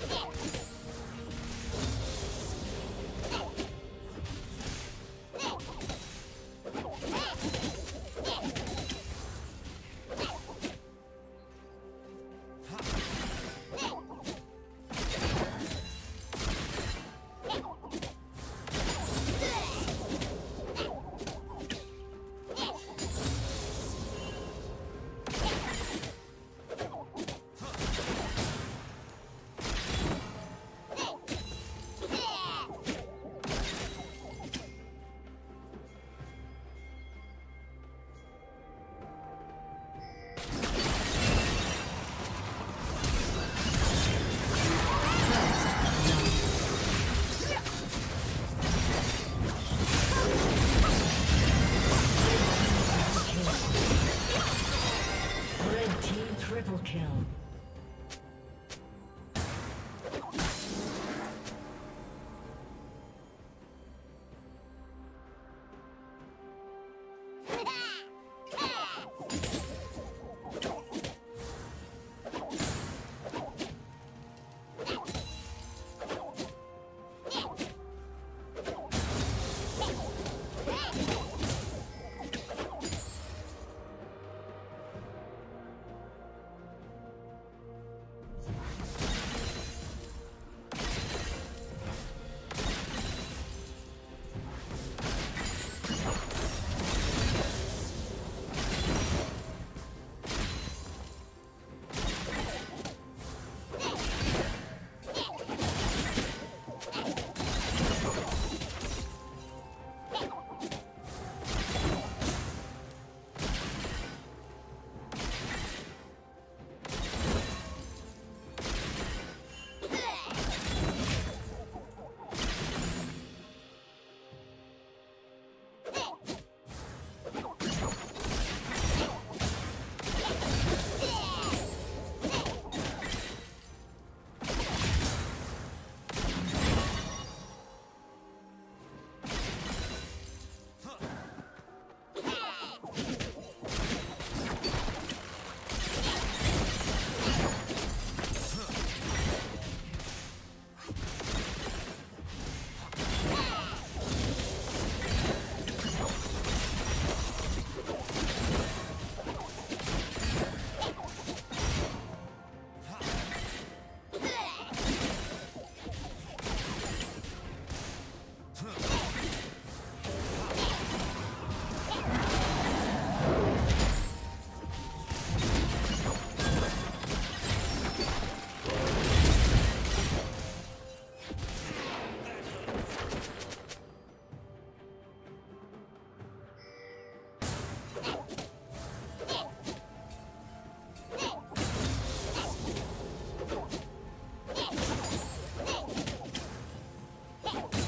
Yeah. Oh!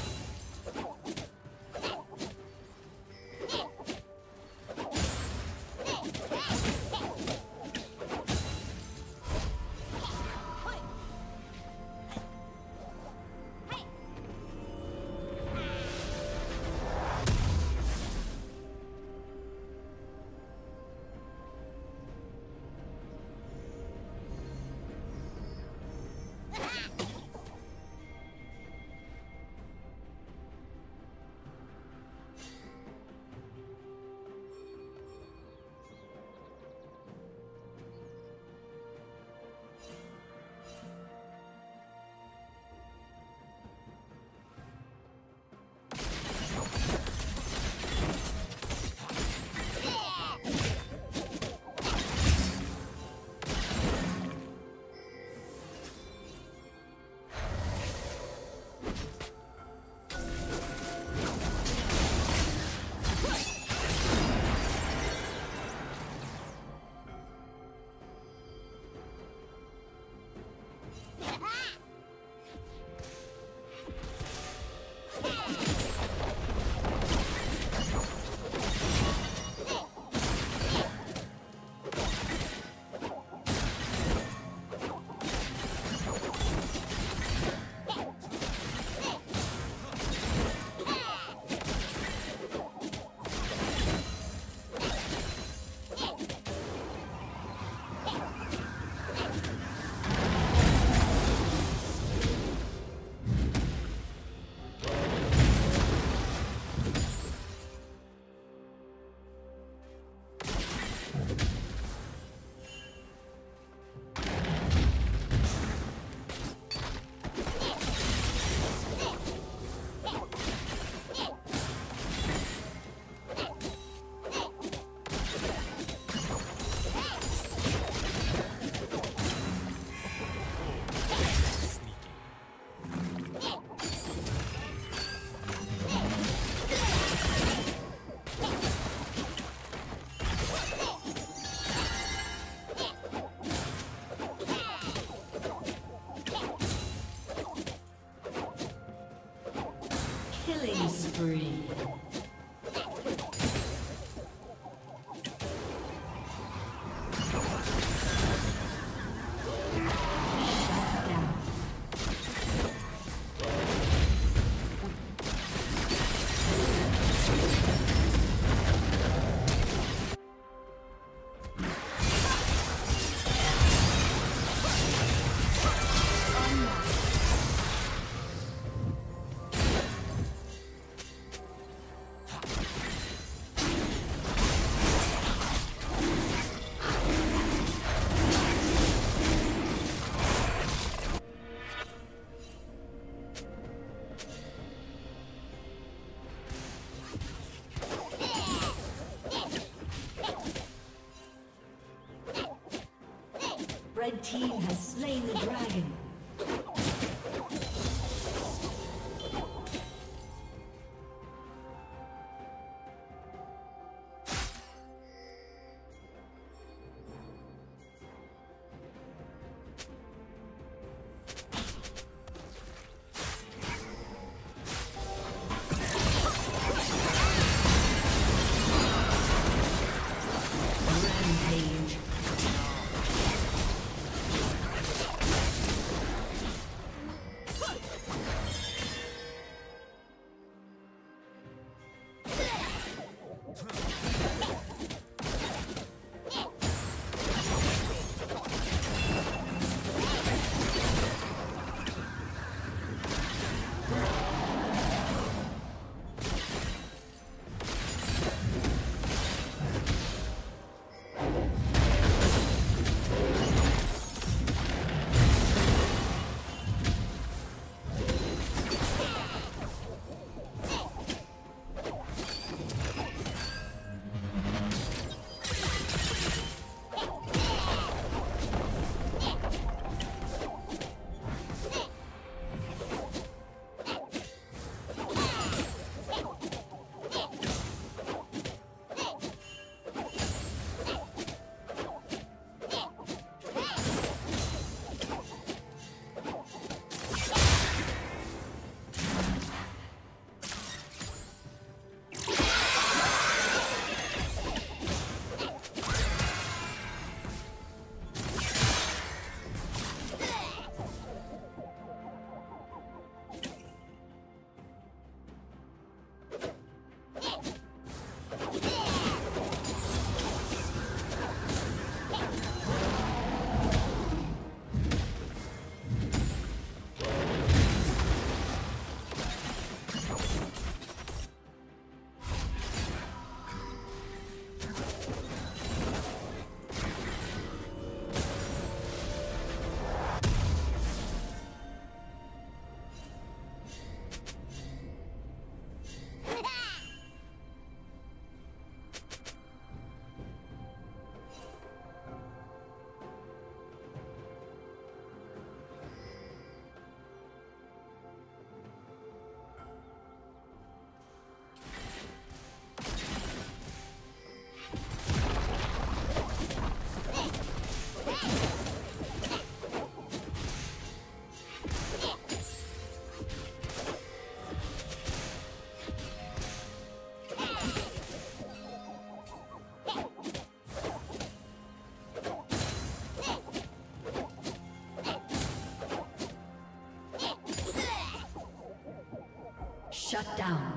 Shut down.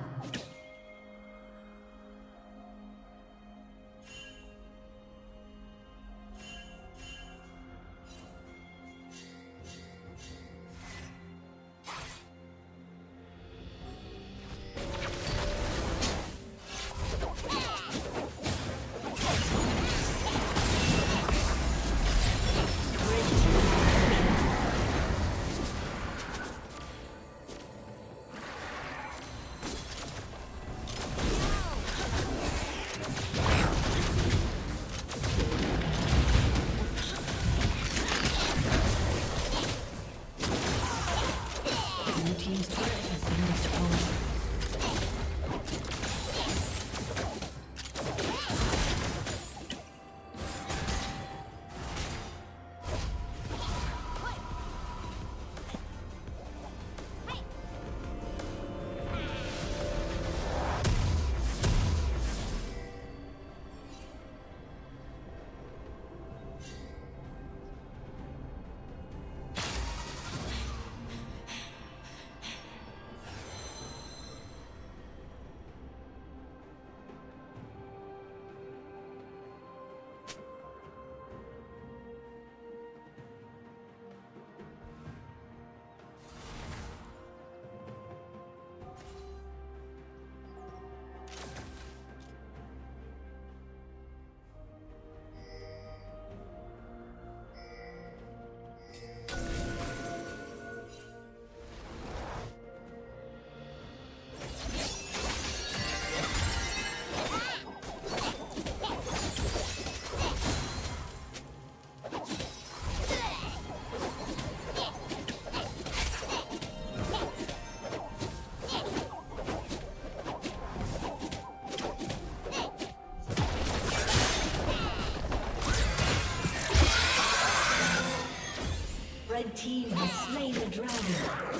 dragon.